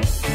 Bye.